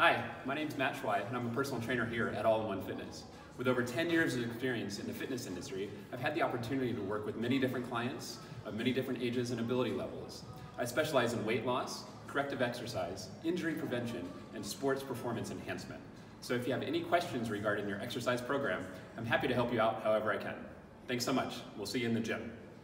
Hi, my name is Matt Schwei, and I'm a personal trainer here at All in One Fitness. With over 10 years of experience in the fitness industry, I've had the opportunity to work with many different clients of many different ages and ability levels. I specialize in weight loss, corrective exercise, injury prevention, and sports performance enhancement. So if you have any questions regarding your exercise program, I'm happy to help you out however I can. Thanks so much. We'll see you in the gym.